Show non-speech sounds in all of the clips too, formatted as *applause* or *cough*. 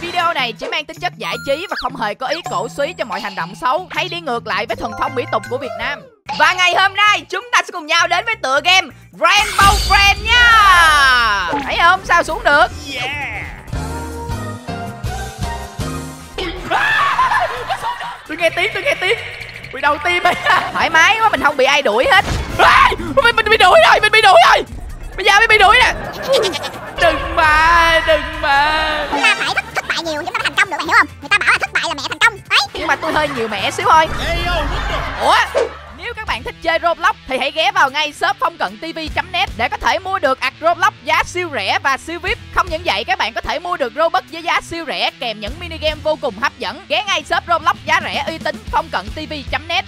Video này chỉ mang tính chất giải trí và không hề có ý cổ suý cho mọi hành động xấu hay đi ngược lại với thuần phong mỹ tục của Việt Nam. Và ngày hôm nay chúng ta sẽ cùng nhau đến với tựa game Rainbow Friend nha. Thấy không? Sao xuống được? tôi nghe tiếng, tôi nghe tiếng. Bị đầu tim ấy. Thoải mái quá, mình không bị ai đuổi hết. À, mình, mình bị đuổi rồi, mình bị đuổi rồi. Bây giờ mới bị đuổi nè. Đừng mà, đừng mà. chúng ta phải thất bại nhiều chúng ta mới thành công được bạn hiểu không người ta bảo là thất bại là mẹ thành công đấy Nhưng mà tôi hơi nhiều mẹ xíu thôi Ủa nếu các bạn thích chơi Roblox thì hãy ghé vào ngay shop phong cận tv.net để có thể mua được ạc Roblox giá siêu rẻ và siêu VIP. Không những vậy các bạn có thể mua được Robux với giá siêu rẻ kèm những mini game vô cùng hấp dẫn. Ghé ngay shop Roblox giá rẻ uy tín phong cận tv.net.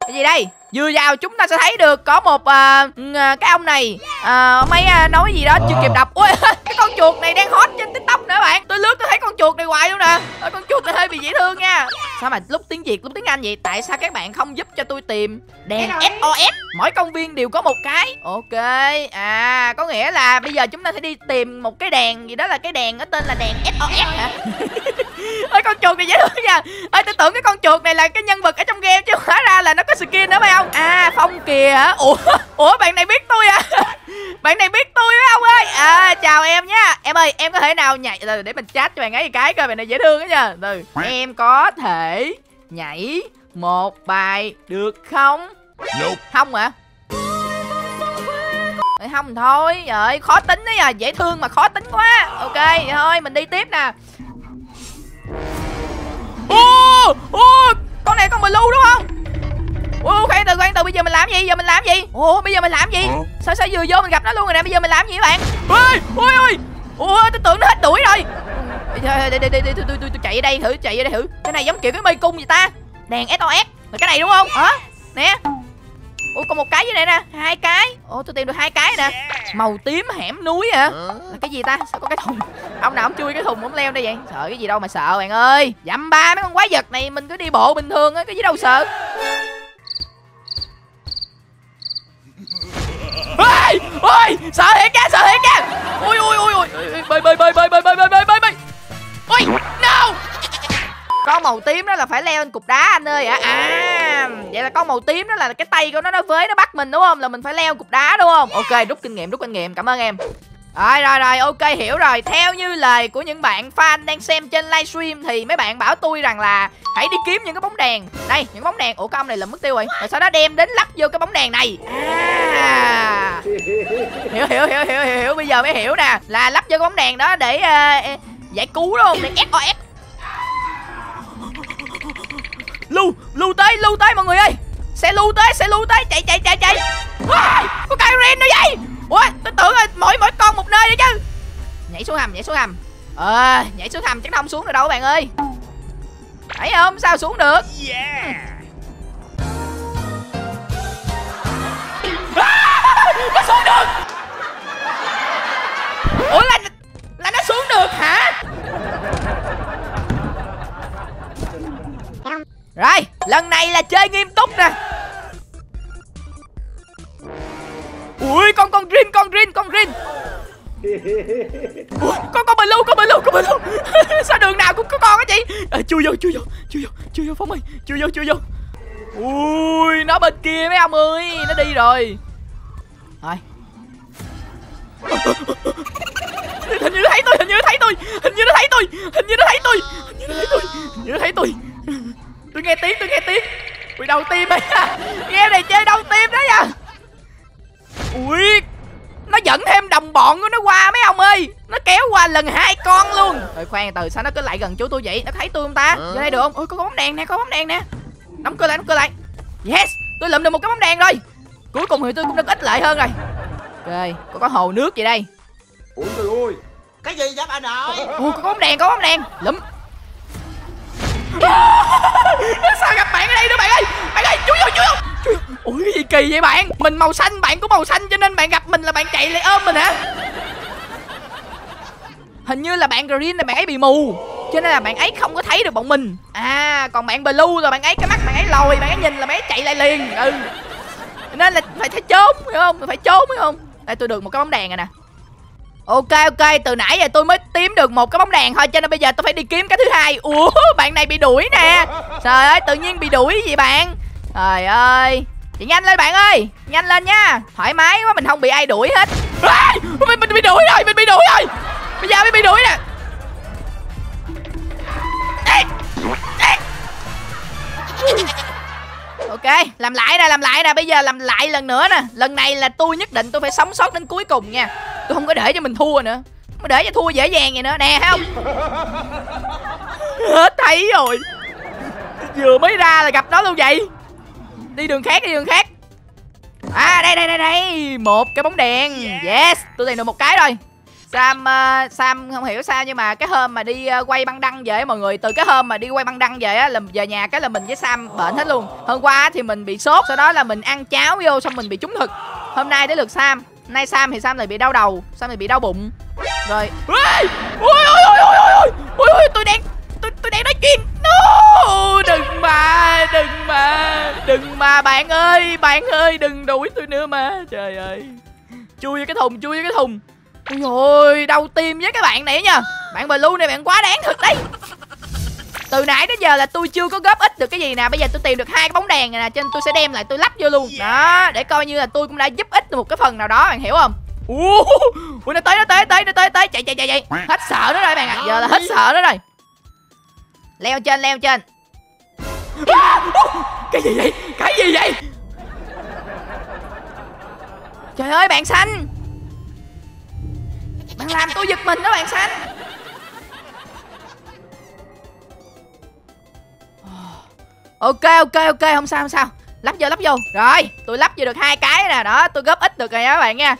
Cái gì đây? Vừa vào chúng ta sẽ thấy được có một à, cái ông này à, ông ấy à, nói gì đó chưa kịp đọc. Ui, *laughs* cái con chuột này đang hot trên TikTok nữa bạn. Tôi lướt tôi thấy con chuột này hoài luôn nè. Con chuột này hơi bị dễ thương nha. Sao mà lúc tiếng Việt lúc tiếng Anh vậy? Tại sao các bạn không giúp cho tôi tìm đèn SOS? Mỗi công viên đều có một cái. Ok. À, có nghĩa là bây giờ chúng ta sẽ đi tìm một cái đèn gì đó là cái đèn có tên là đèn SOS hả? *laughs* Ôi con chuột này dễ thương nha. Ơi tôi tưởng cái con chuột này là cái nhân vật ở trong game chứ hóa ra là nó có skin nữa phải không? À Phong kìa? Ủa Ủa bạn này biết tôi à? bạn này biết tôi á ông ơi. À chào em nha. Em ơi em có thể nào nhảy Từ để mình chat cho bạn ấy cái coi bạn này dễ thương á nha. Từ em có thể nhảy một bài được không? Nope. Không hả? Ê, không thôi trời ơi, khó tính đấy à dễ thương mà khó tính quá ok vậy thôi mình đi tiếp nè ô ô con này con blue đúng không ô khoan từ khoan từ bây giờ mình làm gì? Giờ mình làm gì? Ồ bây giờ mình làm gì? Sao sao vừa vô mình gặp nó luôn rồi nè? Bây giờ mình làm gì các bạn? Ôi ôi ôi! Ôi tôi tưởng nó hết đuổi rồi. Để, để, để, để, tôi, tôi, tôi, tôi chạy ở đây thử chạy ở đây thử. Cái này giống kiểu cái mê cung gì ta? Đèn sos là cái này đúng không? Hả? Nè. Ủa còn một cái dưới đây nè. Hai cái. Ủa tôi tìm được hai cái nè. Màu tím hẻm núi hả? Là cái gì ta? Sao có cái thùng? Ông nào ông chui cái thùng ông leo đây vậy? Sợ cái gì đâu mà sợ bạn ơi. Dăm ba mấy con quái vật này mình cứ đi bộ bình thường á cái gì đâu sợ ôi ôi, sợ thiệt nha, sợ thiệt nha. Ôi ôi ôi ôi bơi bơi bơi bơi bơi bơi bơi bơi bơi bơi. Ôi, no. Con màu tím đó là phải leo lên cục đá anh ơi. Ạ à. Vậy là con màu tím đó là cái tay của nó nó với nó bắt mình, đúng không? Là mình phải leo cục đá, đúng không? Ok, rút kinh nghiệm, rút kinh nghiệm. Cảm ơn em rồi rồi rồi ok hiểu rồi. Theo như lời của những bạn fan đang xem trên livestream Thì mấy bạn bảo tôi rằng là Hãy đi kiếm những cái bóng đèn. Đây những bóng đèn. Ủa cái ông này là mất tiêu rồi. Rồi sau đó đem đến lắp vô cái bóng đèn này. À. Hiểu hiểu hiểu hiểu hiểu, hiểu. Bây giờ mới hiểu nè. Là lắp vô cái bóng đèn đó để uh, giải cứu đúng không? Để SOS Lưu lưu tới lưu tới mọi người ơi. Xe lưu tới xe lưu tới. Chạy chạy chạy chạy. À, Có Kyren nữa vậy? Ủa tôi tưởng là mỗi mỗi con một nơi đấy chứ. Nhảy xuống hầm nhảy xuống hầm. Ờ nhảy xuống hầm chắc không xuống được đâu bạn ơi. Thấy không? Sao xuống được? Yeah. *laughs* Nó xuống được. Ủa là là nó xuống được hả? Rồi lần này là chơi nghiêm túc nè Ui con con green con green con green. *laughs* Ủa, con con blue con blue con blue *laughs* sao đường nào cũng có con á chị? À, chui vô chui vô chui vô chui vô phong ơi. Chui vô chui vô. Ui nó bên kia mấy ông ơi nó đi rồi. Rồi hình như nó thấy tôi hình như nó thấy tôi hình như nó thấy tôi hình như nó thấy tôi hình như nó thấy tôi hình như nó thấy tôi. Tôi nghe tiếng tôi nghe tiếng. Ui đầu tim ấy nghe này chơi đầu tim đó nha ui nó dẫn thêm đồng bọn của nó qua mấy ông ơi. Nó kéo qua lần hai con luôn. Rồi khoan từ sao nó cứ lại gần chú tôi vậy? Nó thấy tôi không ta? Vô đây được không? Ôi có bóng đèn nè có bóng đèn nè. Đóng cửa lại đóng cửa lại. Yes tôi lượm được một cái bóng đèn rồi. Cuối cùng thì tôi cũng được ít lợi hơn rồi. Ok có có hồ nước gì đây? Ôi trời ơi. cái gì vậy bà nội ôi có bóng đèn có bóng đèn. Lụm *laughs* sao gặp bạn ở đây nữa bạn ơi? Bạn ơi chui vô chui vô ủa cái gì kỳ vậy bạn mình màu xanh bạn cũng màu xanh cho nên bạn gặp mình là bạn chạy lại ôm mình hả hình như là bạn green là bạn ấy bị mù cho nên là bạn ấy không có thấy được bọn mình à còn bạn blue là bạn ấy cái mắt bạn ấy lồi bạn ấy nhìn là bạn ấy chạy lại liền ừ nên là phải phải trốn hiểu không phải trốn phải không đây tôi được một cái bóng đèn rồi nè Ok ok, từ nãy giờ tôi mới tìm được một cái bóng đèn thôi cho nên bây giờ tôi phải đi kiếm cái thứ hai. Ủa, bạn này bị đuổi nè. Trời ơi, tự nhiên bị đuổi gì bạn? Trời ơi. Chị nhanh lên bạn ơi, nhanh lên nha. Thoải mái quá mình không bị ai đuổi hết. À, mình mình bị đuổi rồi, mình bị đuổi rồi. Bây giờ mình bị đuổi nè. Ê, ê. Ok, làm lại nè, làm lại nè, bây giờ làm lại lần nữa nè Lần này là tôi nhất định tôi phải sống sót đến cuối cùng nha Tôi không có để cho mình thua nữa Không có để cho thua dễ dàng vậy nữa, nè thấy không Hết thấy rồi Vừa mới ra là gặp nó luôn vậy Đi đường khác, đi đường khác À đây đây đây đây Một cái bóng đèn Yes, tôi tìm được một cái rồi Sam uh, Sam không hiểu sao nhưng mà cái hôm mà đi uh, quay băng đăng về mọi người từ cái hôm mà đi quay băng đăng về á là về nhà cái là mình với Sam bệnh hết luôn. Hôm qua thì mình bị sốt sau đó là mình ăn cháo vô xong mình bị trúng thực. Hôm nay tới lượt Sam. Nay Sam thì Sam lại bị đau đầu, Sam lại bị đau bụng. Rồi. Ôi ôi ôi ôi ôi ôi ôi ôi tôi đang tôi tôi đang nói chuyện. No, đừng mà, đừng mà, đừng mà bạn ơi, bạn ơi đừng đuổi tôi nữa mà. Trời ơi. Chui vô cái thùng, chui vô cái thùng. Ôi ôi, đau tim với các bạn này nha Bạn Blue này bạn quá đáng thật đấy từ nãy đến giờ là tôi chưa có góp ích được cái gì nè Bây giờ tôi tìm được hai cái bóng đèn này nè Cho nên tôi sẽ đem lại tôi lắp vô luôn Đó, để coi như là tôi cũng đã giúp ích được một cái phần nào đó Bạn hiểu không Ui, nó tới, nó tới, tới, nó tới, tới Chạy, chạy, chạy, chạy Hết sợ nó rồi bạn ạ à. Giờ là hết sợ nó rồi Leo trên, leo trên. Cái gì vậy, cái gì vậy? Trời ơi, bạn xanh. Bạn làm tôi giật mình đó bạn xanh. Ok ok ok không sao không sao. Lắp vô lắp vô. Rồi tôi lắp vô được hai cái nè. Đó tôi góp ít được rồi nha các bạn nha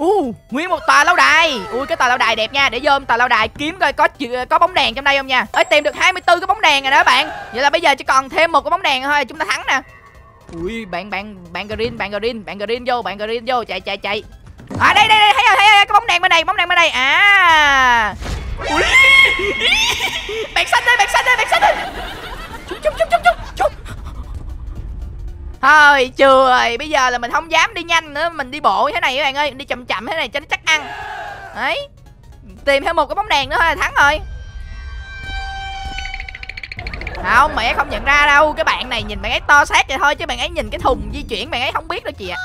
Uh, nguyên một tòa lâu đài. Ui cái tòa lâu đài đẹp nha. Để vô tòa lâu đài kiếm coi có có bóng đèn trong đây không nha. Ơi tìm được 24 cái bóng đèn rồi đó bạn. Vậy là bây giờ chỉ còn thêm một cái bóng đèn thôi Chúng ta thắng nè. Ui bạn bạn bạn green bạn green bạn green vô bạn green vô. Chạy chạy chạy. À đây đây đây thấy rồi thấy rồi cái bóng đèn bên này bóng đèn bên này. À. Ui. *laughs* bạn xanh đây bạn xanh đây bạn xanh đây chúc chung chung chung chung chung thôi chưa rồi. Bây giờ là mình không dám đi nhanh nữa. Mình đi bộ thế này các bạn ơi. Đi chậm chậm thế này cho nó chắc ăn. Đấy. Tìm thêm một cái bóng đèn nữa thôi là thắng rồi. Không mẹ không nhận ra đâu. Cái bạn này nhìn bạn ấy to xác vậy thôi chứ bạn ấy nhìn cái thùng di chuyển bạn ấy không biết đâu chị ạ.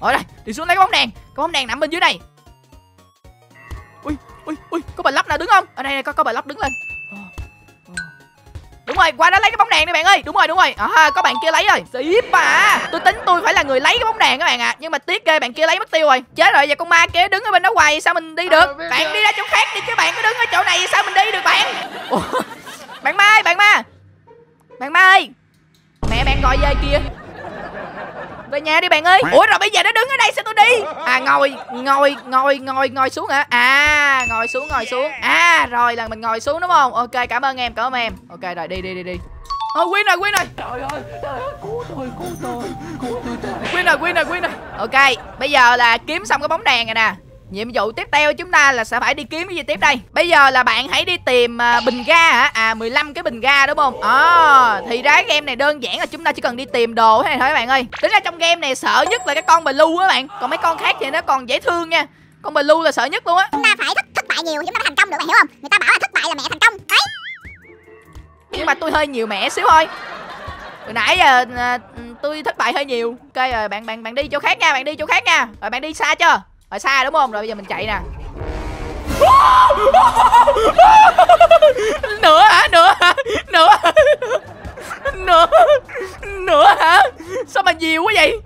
À. Đây, đi xuống lấy cái bóng đèn. Cái bóng đèn nằm bên dưới này Ui, ui, ui, có bà lắp nào đứng không? Ở đây này, có có bà lắp đứng lên. Đúng rồi, qua đó lấy cái bóng đèn đi bạn ơi. Đúng rồi, đúng rồi. À, Có bạn kia lấy rồi. Xịp à Tôi tính tôi phải là người lấy cái bóng đèn các bạn ạ. À. Nhưng mà tiếc ghê bạn kia lấy mất tiêu rồi. Chết rồi, giờ con ma kia đứng ở bên đó hoài Sao mình đi được? Bạn đi ra chỗ khác đi chứ bạn cứ đứng ở chỗ này Sao mình đi được bạn? Ủa? Bạn ma ơi, bạn ma. Bạn ma ơi Mẹ bạn gọi về kia về nhà đi bạn ơi. Ủa, rồi bây giờ nó đứng ở đây, sao tôi đi? À ngồi ngồi ngồi ngồi ngồi xuống hả? À ngồi xuống ngồi xuống. À rồi, là mình ngồi xuống đúng không? Ok, cảm ơn em, cảm ơn em. Ok, rồi, đi đi đi đi. Ôi win rồi win rồi. Trời ơi Trời ơi, cứu tôi cứu tôi cứu tôi. Rồi win rồi win rồi. Ok, bây giờ là kiếm xong cái bóng đèn rồi nè. Nhiệm vụ tiếp theo chúng ta là sẽ phải đi kiếm cái gì tiếp đây? Bây giờ là bạn hãy đi tìm uh, bình ga hả? À 15 cái bình ga đúng không? À, Thì ra game này đơn giản là chúng ta chỉ cần đi tìm đồ thế này thôi các bạn ơi? Tính ra trong game này sợ nhất là cái con blue á bạn. Còn mấy con khác thì nó còn dễ thương nha. Con blue là sợ nhất luôn á. Chúng ta phải thất, thất bại nhiều chúng ta mới thành công được bạn hiểu không? Người ta bảo là thất bại là mẹ thành công. Đấy. Nhưng mà tôi hơi nhiều mẹ xíu thôi. Hồi nãy giờ à, tôi thất bại hơi nhiều. Ok rồi bạn bạn bạn đi chỗ khác nha Bạn đi chỗ khác nha. Rồi bạn đi xa chưa ở xa đúng không? Rồi bây giờ mình chạy nè. *laughs* Nữa hả? Nữa hả? Nữa nữa nữa hả? Sao mà nhiều quá vậy?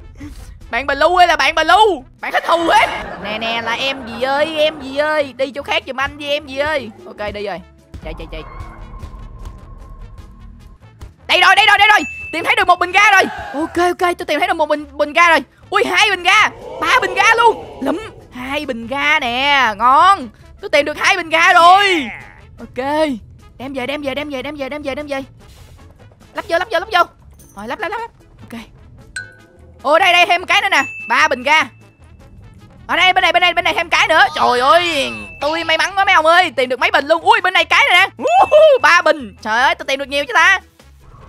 Bạn bà lu hay là bạn bà lu bạn hết thù hết. Nè nè là em gì ơi? Em gì ơi? Đi chỗ khác giùm anh đi em gì ơi? Ok đi rồi. Chạy chạy chạy. Đây rồi đây rồi đây rồi. Tìm thấy được một bình ga rồi. Ok ok tôi tìm thấy được một bình bình ga rồi. Ui hai bình ga. Ba bình ga luôn. Lụm hai bình ga nè ngon. Tôi tìm được hai bình ga rồi. Ok đem về đem về đem về đem về đem về đem về. Lắp vô lắp vô lắp vô. Rồi lắp lắp lắp ok. Ồ đây đây thêm cái nữa nè. Ba bình ga. Ở đây bên này bên này bên này thêm cái nữa. Trời ơi tôi may mắn quá mấy ông ơi. Tìm được mấy bình luôn. Ui bên này cái này nè. Ba bình. Trời ơi tôi tìm được nhiều chứ ta.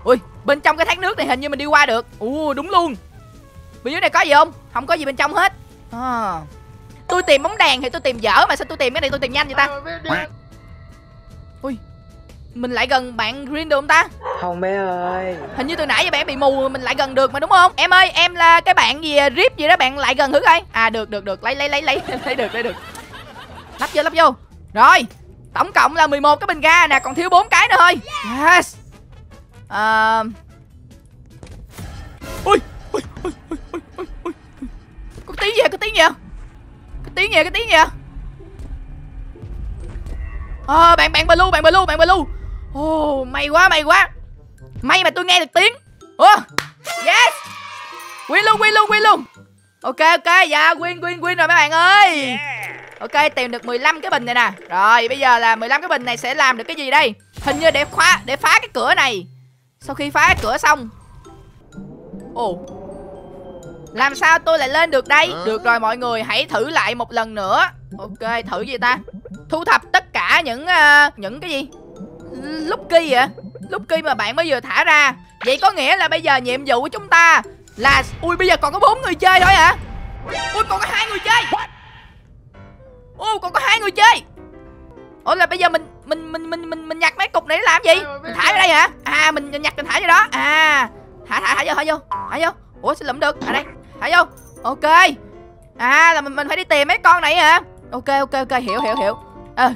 Ui bên trong cái thác nước này hình như mình đi qua được. Ù đúng luôn. Bên dưới này có gì không? Không có gì bên trong hết. À tôi tìm bóng đèn thì tôi tìm dở mà sao tôi tìm cái này tôi tìm nhanh vậy ta? Mình lại gần bạn green được không ta? Không bé ơi. Hình như từ nãy giờ bạn bị mù mình lại gần được mà đúng không? Em ơi em là cái bạn gì à, rip gì đó bạn lại gần thử coi. À được được được. Lấy lấy lấy lấy *laughs* lấy được lấy được. Lắp vô lắp vô. Rồi tổng cộng là 11 cái bình ga nè còn thiếu bốn cái nữa thôi. Yes. À... ui, ui, ui, ui, ui, ui, ui. có tiếng gì có tiếng gì à? Có tiếng gì có tiếng gì à? Ờ, bạn bạn blue, bạn blue, bạn blue. Ồ, oh, may quá, may quá. May mà tôi nghe được tiếng. Ồ, yes. Win luôn, win luôn, win luôn. Ok, ok, dạ, win, win, win rồi mấy bạn ơi. Ok, tìm được 15 cái bình này nè. Rồi, bây giờ là 15 cái bình này sẽ làm được cái gì đây? Hình như để khóa, để phá cái cửa này. Sau khi phá cái cửa xong. Ồ, làm sao tôi lại lên được đây Được rồi mọi người hãy thử lại một lần nữa Ok thử gì ta Thu thập tất cả những uh, Những cái gì Lucky vậy Lucky mà bạn mới vừa thả ra Vậy có nghĩa là bây giờ nhiệm vụ của chúng ta Là Ui bây giờ còn có bốn người chơi thôi hả Ui còn có hai người chơi Ui còn có hai người chơi Ủa là bây giờ mình mình mình mình mình mình nhặt mấy cục này để làm gì? Mình thả ở đây hả? À mình nhặt mình thả vô đó. À. Thả thả thả vô thả vô. Thả vô. Ủa sao lụm được? À đây. Thả vô. Ok. À là mình mình phải đi tìm mấy con này hả? Ok ok ok hiểu hiểu hiểu. Ờ. À,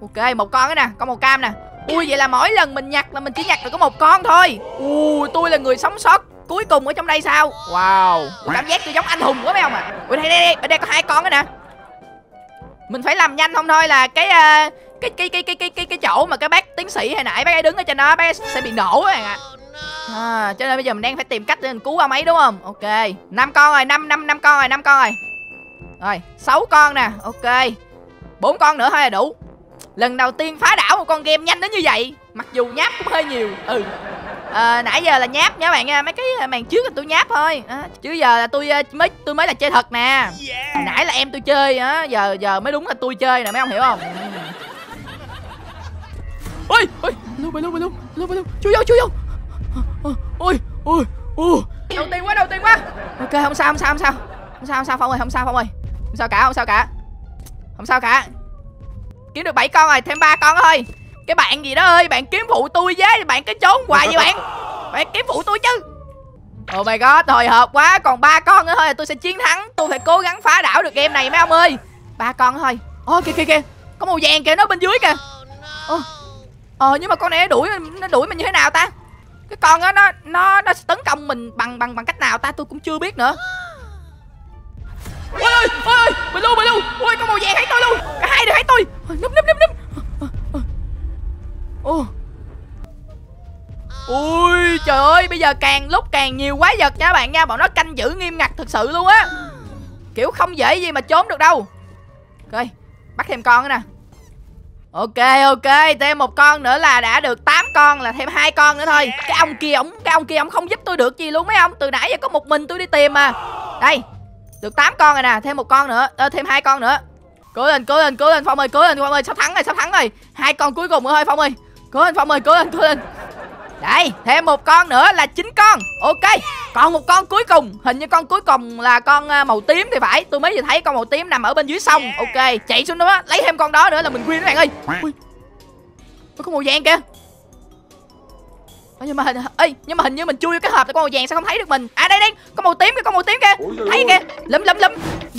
ok một con cái nè, con màu cam nè. Ui vậy là mỗi lần mình nhặt là mình chỉ nhặt được có một con thôi. Ui tôi là người sống sót cuối cùng ở trong đây sao? Wow. Tôi cảm giác tôi giống anh hùng quá mấy ông à. Ui đây đây đây, ở đây có hai con cái nè mình phải làm nhanh không thôi là cái uh, cái cái cái cái cái cái cái chỗ mà cái bác tiến sĩ hồi nãy bác ấy đứng ở trên đó bác sẽ bị nổ các bạn ạ à, cho nên bây giờ mình đang phải tìm cách để mình cứu ông ấy đúng không? Ok. Năm con rồi năm năm năm con rồi năm con rồi. Rồi sáu con nè. Ok. Bốn con nữa thôi là đủ. Lần đầu tiên phá đảo một con game nhanh đến như vậy. Mặc dù nháp cũng hơi nhiều. Ừ. À, nãy giờ là nháp nha bạn nha. Mấy cái màn trước là tôi nháp thôi. À, chứ giờ là tôi mới tôi mới là chơi thật nè. Yeah. nãy là em tôi chơi á giờ giờ mới đúng là tôi chơi nè mấy ông hiểu không? *laughs* Ôi ôi luôn luôn luôn luôn luôn chui vô chui vô ôi ôi ôi đầu tiên quá đầu tiên quá. Ok không sao không sao không sao. Không sao không sao phong ơi không sao phong ơi. Không sao cả không sao cả. Không sao cả. Kiếm được 7 con rồi thêm ba con thôi. Cái bạn gì đó ơi bạn kiếm phụ tôi với bạn cứ trốn hoài vậy bạn. Bạn kiếm phụ tôi chứ. Oh my god, hồi hộp quá Còn ba con nữa thôi là tôi sẽ chiến thắng. Tôi phải cố gắng phá đảo được game này mấy ông ơi. Ba con thôi. Ô oh, kìa kìa kìa. Có màu vàng kìa nó bên dưới kìa. Ờ Ờ nhưng mà con này nó đuổi nó đuổi mình như thế nào ta Cái con đó nó nó nó tấn công mình bằng bằng bằng cách nào ta? Tôi cũng chưa biết nữa. Ôi ôi ôi Mình luôn mình luôn Ôi con màu vàng thấy tôi luôn. Cả hai đều thấy tôi. Núp núp núp núp. Ô. Ui trời ơi Bây giờ càng lúc càng nhiều quái vật nha các bạn nha. Bọn nó canh giữ nghiêm ngặt thực sự luôn á. Kiểu không dễ gì mà trốn được đâu. Ok Bắt thêm con nữa nè Ok ok Thêm một con nữa là đã được 8 con Là thêm hai con nữa thôi. Cái ông kia ông Cái ông kia ông không giúp tôi được gì luôn mấy ông. Từ nãy giờ có một mình tôi đi tìm mà. Đây Được 8 con rồi nè Thêm một con nữa à, Thêm hai con nữa. Cố lên cố lên cố lên Phong ơi cố lên Phong ơi sắp thắng rồi sắp thắng rồi. Hai con cuối cùng nữa thôi Phong ơi. Cố lên Phong ơi cố lên cố lên. Đây thêm một con nữa là chín con. Ok Còn một con cuối cùng. Hình như con cuối cùng là con à, màu tím thì phải. Tôi mới vừa thấy con màu tím nằm ở bên dưới sông. Ok chạy xuống đó lấy thêm con đó nữa là mình win các bạn ơi. Ui Có màu vàng kìa. Nhưng mà hình ê nhưng mà hình như mình chui vô cái hộp thì con màu vàng sao không thấy được mình. À đây đây con màu tím kìa con màu tím kìa. Thấy kìa. lấm lấm lấm.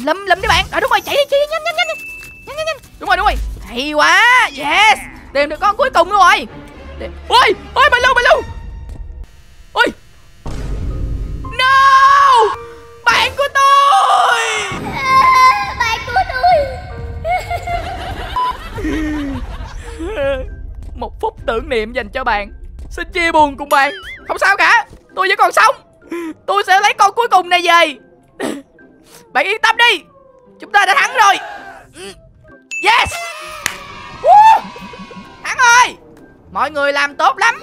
Lấm lấm đi bạn. À đúng rồi chạy đi chạy đi nhanh nhanh nhanh nhanh nhanh nhanh. Đúng rồi đúng rồi. Hay quá. Yes. Tìm được con cuối cùng luôn rồi ôi! Ôi bà lưu bà lưu! Ôi! No! Bạn của tôi! *laughs* À, bạn của tôi. *laughs* Một phút tưởng niệm dành cho bạn. Xin chia buồn cùng bạn. Không sao cả. Tôi vẫn còn sống. Tôi sẽ lấy con cuối cùng này về. *laughs* Bạn yên tâm đi. Chúng ta đã thắng rồi. Yes! Woo! thắng rồi mọi người làm tốt lắm.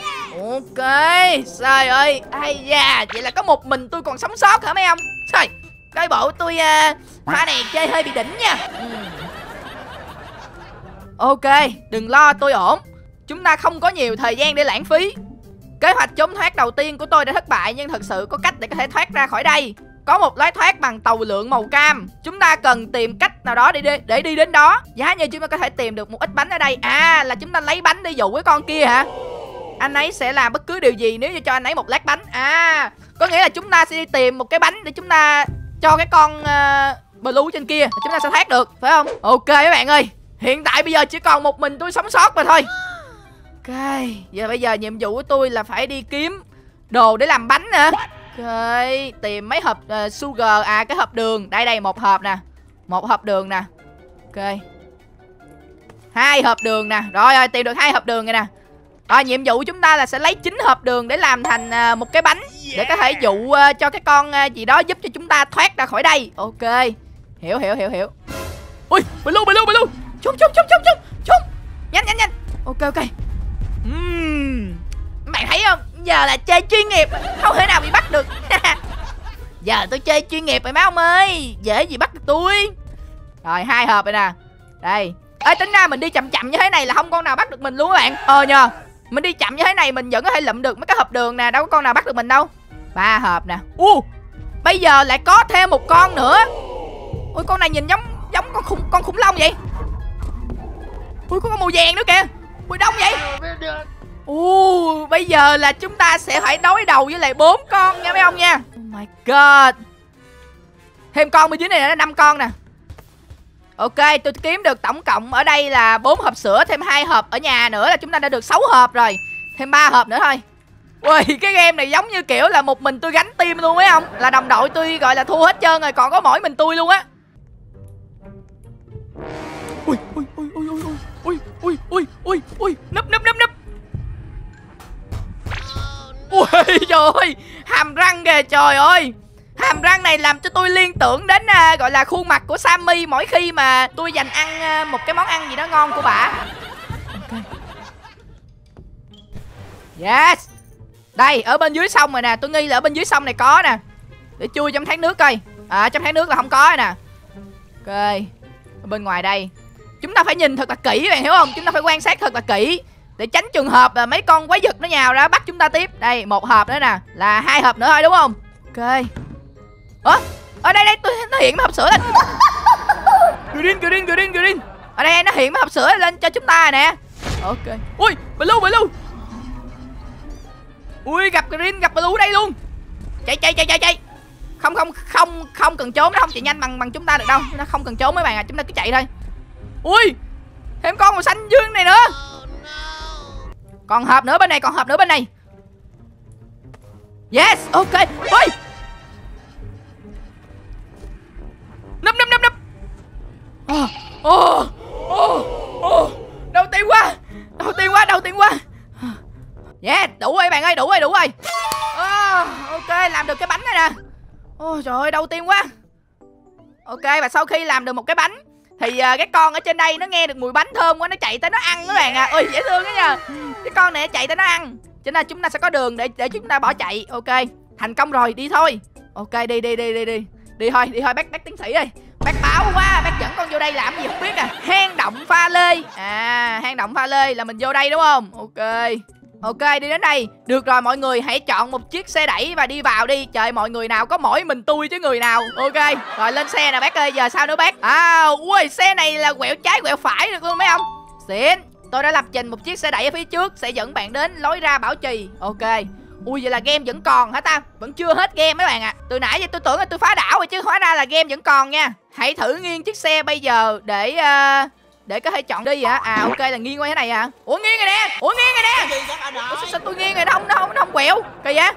Ok trời ơi ai da vậy là có một mình tôi còn sống sót hả mấy ông? Trời coi bộ tôi uh, pha này chơi hơi bị đỉnh nha. Ừ. Ok đừng lo tôi ổn. Chúng ta không có nhiều thời gian để lãng phí. Kế hoạch trốn thoát đầu tiên của tôi đã thất bại nhưng thật sự có cách để có thể thoát ra khỏi đây có một lối thoát bằng tàu lượng màu cam. Chúng ta cần tìm cách nào đó để đi, để đi đến đó. Giá như chúng ta có thể tìm được một ít bánh ở đây. À là chúng ta lấy bánh đi dụ với con kia hả? Anh ấy sẽ làm bất cứ điều gì nếu như cho anh ấy một lát bánh. À có nghĩa là chúng ta sẽ đi tìm một cái bánh để chúng ta cho cái con uh, blue trên kia. Chúng ta sẽ thoát được phải không? Ok các bạn ơi hiện tại bây giờ chỉ còn một mình tôi sống sót mà thôi. Ok giờ bây giờ nhiệm vụ của tôi là phải đi kiếm đồ để làm bánh nè ok tìm mấy hộp uh, sugar à cái hộp đường. Đây đây một hộp nè. Một hộp đường nè. Ok. Hai hộp đường nè. Rồi rồi tìm được hai hộp đường rồi nè. Rồi nhiệm vụ chúng ta là sẽ lấy chín hộp đường để làm thành uh, một cái bánh để có thể dụ uh, cho cái con uh, gì đó giúp cho chúng ta thoát ra khỏi đây. Ok. Hiểu hiểu hiểu hiểu. Ui bị luôn bị luôn bị luôn trốn trốn trốn trốn trốn trốn nhanh nhanh nhanh. Ok ok. Uhm. bạn thấy không giờ là chơi chuyên nghiệp không thể nào bị bắt được. *laughs* Giờ tôi chơi chuyên nghiệp rồi má ông ơi dễ gì bắt được tôi. Rồi hai hộp rồi nè. Đây. Ê tính ra mình đi chậm chậm như thế này là không con nào bắt được mình luôn các bạn. Ờ nhờ. Mình đi chậm như thế này mình vẫn có thể lụm được mấy cái hộp đường nè đâu có con nào bắt được mình đâu. Ba hộp nè. U uh, bây giờ lại có thêm một con nữa. Ui con này nhìn giống giống con khủng con khủng long vậy. Ui có con màu vàng nữa kìa. Ui đông vậy. Ờ, u bây giờ là chúng ta sẽ phải đối đầu với lại bốn con nha mấy ông nha oh my god thêm con bên dưới này là năm con nè Ok, tôi kiếm được tổng cộng ở đây là bốn hộp sữa thêm hai hộp ở nhà nữa là chúng ta đã được 6 hộp rồi. Thêm ba hộp nữa thôi. Ui, cái game này giống như kiểu là một mình tôi gánh tim luôn ấy không? Là đồng đội tôi gọi là thua hết trơn rồi, còn có mỗi mình tôi luôn á. Ui, ui, ui, ui, ui, ui, ui, ui, ui, ui, nấp, nấp, nấp, nấp. Ui, trời ơi, hàm răng kìa, trời ơi. Hàm răng này làm cho tôi liên tưởng đến à, gọi là khuôn mặt của Sammy mỗi khi mà tôi dành ăn à, một cái món ăn gì đó ngon của bà. Okay. Yes. Đây, ở bên dưới sông rồi nè, tôi nghi là ở bên dưới sông này có nè. Để chui trong tháng nước coi. À trong tháng nước là không có rồi nè. Ok. Ở bên ngoài đây. Chúng ta phải nhìn thật là kỹ bạn hiểu không? Chúng ta phải quan sát thật là kỹ để tránh trường hợp là mấy con quái vật nó nhào ra bắt chúng ta tiếp. Đây, một hộp nữa nè, là hai hộp nữa thôi đúng không? Ok. Ủa? Ở đây đây tôi nó hiện mấy hộp sữa lên. Green green green green. Ở đây nó hiện mấy hộp sữa lên cho chúng ta nè. Ok. Ui, blue blue. Ui, gặp green gặp blue đây luôn. Chạy chạy chạy chạy chạy. Không không không không cần trốn nó không chạy nhanh bằng bằng chúng ta được đâu. Nó không cần trốn mấy bạn à, chúng ta cứ chạy thôi. Ui. Thêm con màu xanh dương này nữa. Còn hộp nữa bên này, còn hộp nữa bên này. Yes, ok. Ui. Nấp nấp nấp nấp Ồ Ồ Ồ Đầu tiên quá. Đầu tiên quá Đầu tiên quá. Yeah Đủ rồi bạn ơi Đủ rồi Đủ rồi. À, Ok Làm được cái bánh này nè. Ôi trời ơi Đầu tiên quá. Ok và sau khi làm được một cái bánh thì uh, cái con ở trên đây nó nghe được mùi bánh thơm quá nó chạy tới nó ăn các bạn à ôi dễ thương đó nha cái con này chạy tới nó ăn. Cho nên chúng ta sẽ có đường để để chúng ta bỏ chạy. Ok, thành công rồi, đi thôi. Ok, đi đi đi đi đi. Đi thôi đi thôi, bác bác tiến sĩ ơi. Bác báo quá, bác dẫn con vô đây làm gì không biết à. Hang động pha lê. À hang động pha lê là mình vô đây đúng không? Ok Ok, đi đến đây. Được rồi, mọi người, hãy chọn một chiếc xe đẩy và đi vào đi. Trời, mọi người nào có mỗi mình tôi chứ người nào. Ok, Rồi lên xe nè bác ơi, giờ sao nữa bác? À ui, xe này là quẹo trái quẹo phải được luôn mấy ông. Xịn. Tôi đã lập trình một chiếc xe đẩy ở phía trước Sẽ dẫn bạn đến lối ra bảo trì. Ok. Ui vậy là game vẫn còn hả ta? Vẫn chưa hết game mấy bạn ạ. À. Từ nãy giờ tôi tưởng là tôi phá đảo rồi chứ Hóa ra là game vẫn còn nha. Hãy thử nghiêng chiếc xe bây giờ để uh, Để có thể chọn đi hả? À ok là nghiêng qua thế này hả? Ủa nghiêng rồi nè! Ủa nghiêng rồi nè! Ủa sao, sao tôi nghiêng rồi? Nó không, nó không, nó không quẹo. Kỳ vậy?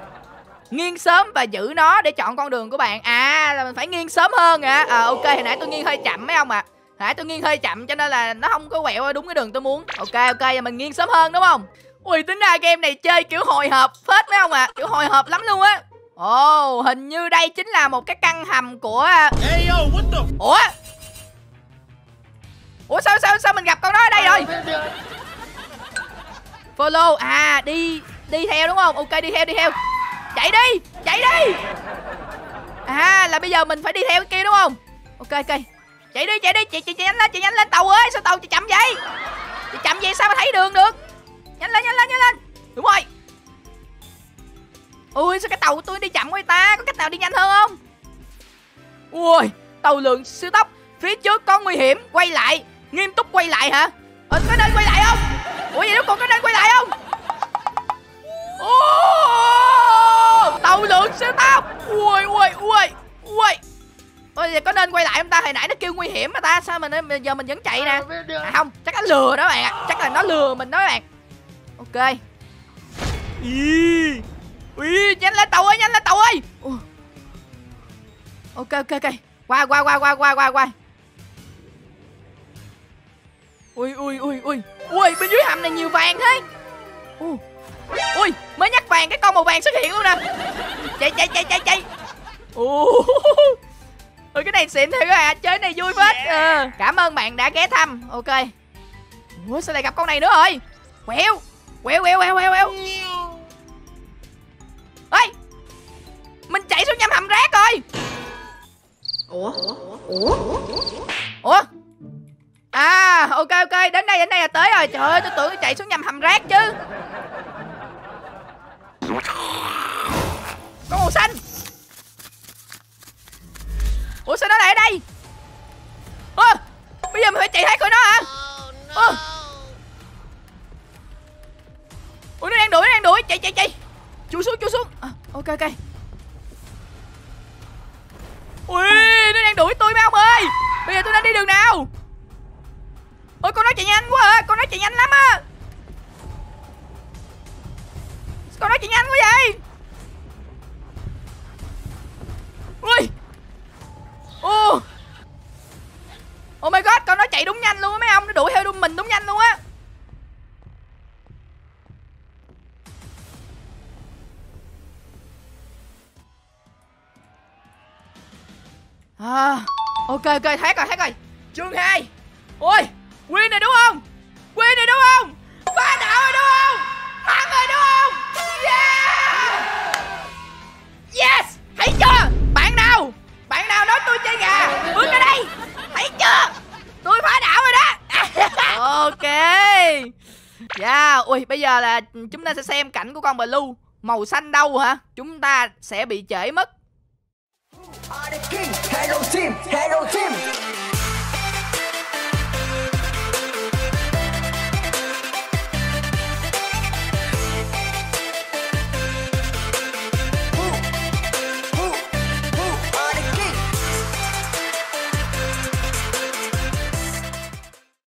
Nghiêng sớm và giữ nó để chọn con đường của bạn. À là mình phải nghiêng sớm hơn hả? À ok hồi nãy tôi nghiêng hơi chậm mấy ông ạ. à. Nãy tôi nghiêng hơi chậm cho nên là nó không có quẹo đúng cái đường tôi muốn. Ok ok giờ mình nghiêng sớm hơn đúng không? Ui tính ra game này chơi kiểu hồi hộp phết mấy ông ạ? À. Kiểu hồi hộp lắm luôn á. Ồ oh, hình như đây chính là một cái căn hầm của Hey yo, what the... Ủa? Ủa sao sao sao mình gặp con đó ở đây rồi? Follow À đi đi theo đúng không? Ok đi theo đi theo. Chạy đi chạy đi. À là bây giờ mình phải đi theo cái kia đúng không? Ok ok Chạy đi chạy đi. Chị chị chị nhanh lên chị nhanh lên. Tàu ơi Sao tàu chạy chậm vậy? Chạy chậm vậy sao mà thấy đường được? Nhanh lên nhanh lên nhanh lên. Đúng rồi. Ui sao cái tàu của tôi đi chậm quá ta? Có cách nào đi nhanh hơn không? Ui tàu lượng siêu tốc. Phía trước có nguy hiểm. Quay lại. Nghiêm túc quay lại hả? Ờ, có nên quay lại không? Ủa vậy lúc còn có nên quay lại không? Ô, tàu lượng siêu tốc. Ui ui ui ui. Ôi, có nên quay lại không ta? Hồi nãy nó kêu nguy hiểm mà ta. Sao mình bây giờ mình vẫn chạy nè? À không, chắc nó lừa đó bạn ạ. Chắc là nó lừa mình đó bạn. Ok. Ý. Ui, nhanh lên tàu ơi, nhanh lên tàu ơi. Ok, ok, ok. Qua, qua, qua, qua, qua, qua, qua. Ui, ui, ui, ui. Ui, bên dưới hầm này nhiều vàng thế. Ui, ui mới nhắc vàng cái con màu vàng xuất hiện luôn nè. Chạy, chạy, chạy, chạy, chạy. Ui, Ui cái này xịn thiệt bạn Chơi này vui phết. Ờ. Cảm ơn bạn đã ghé thăm. Ok. Ủa sao lại gặp con này nữa rồi? Quẹo Quẹo quẹo quẹo quẹo quẹo. Ê Mình chạy xuống nhầm hầm rác rồi. Ủa? Ủa? Ủa? À ok ok Đến đây đến đây là tới rồi. Trời ơi tôi tưởng tôi chạy xuống nhầm hầm rác chứ. Con màu xanh Ủa sao nó lại ở đây? Ơ Bây giờ mình phải chạy thoát khỏi nó hả? Ơ. Ủa nó đang đuổi nó đang đuổi. Chạy chạy chạy. Chui xuống chui xuống. À, Ok ok. Ui nó đang đuổi tôi mấy ông ơi. Bây giờ tôi đang đi đường nào? Ôi con nó chạy nhanh quá à Con nó chạy nhanh lắm á. Con nó chạy nhanh quá vậy. Ui Ô! Oh my god Con nó chạy đúng nhanh luôn á mấy ông Nó đuổi theo đúng mình đúng nhanh luôn á. À, ok ok thoát rồi thoát rồi. Chương 2 ôi win này đúng không? Win này đúng không? Phá đảo rồi đúng giờ là chúng ta sẽ xem cảnh của con blue. Màu xanh đâu hả? Chúng ta sẽ bị trễ mất. Hello team, hello team.